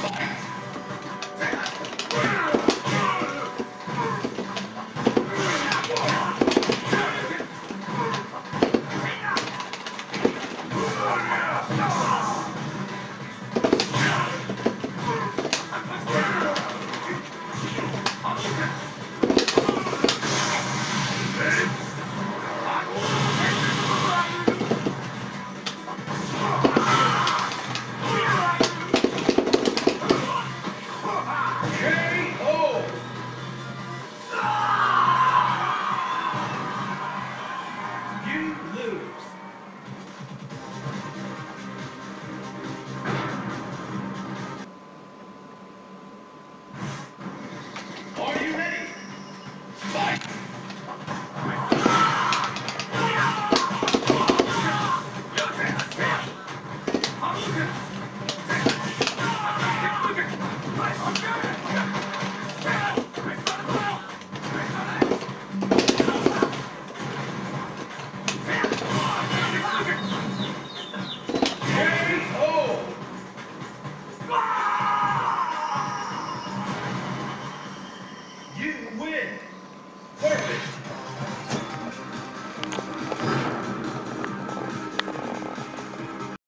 Attack! news.